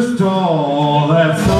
crystal that's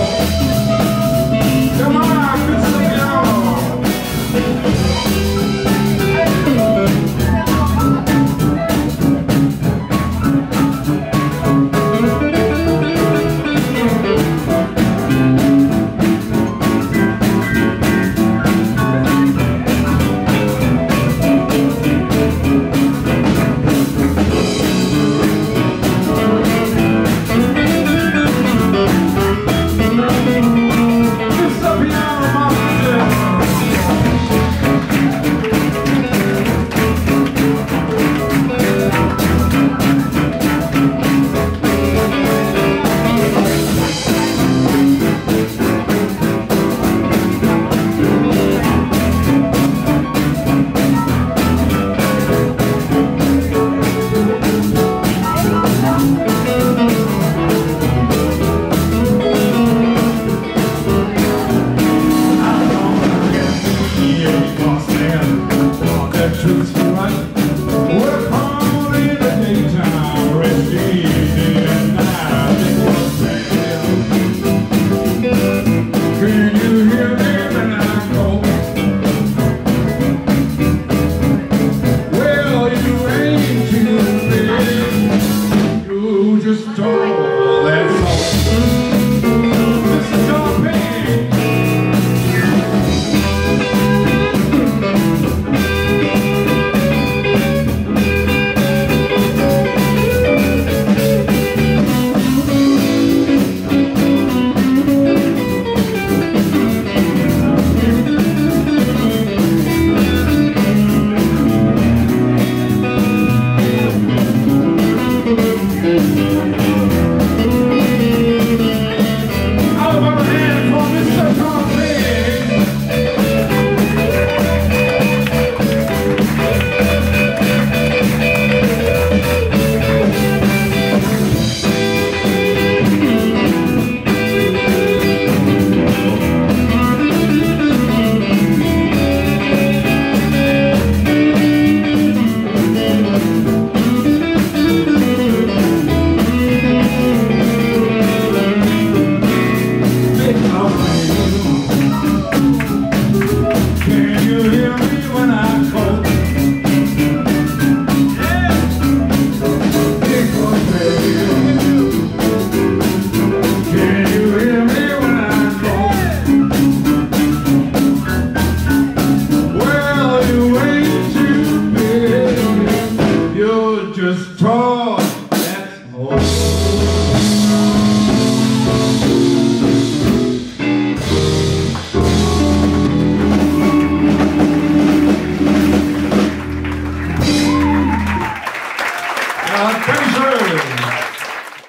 Oh.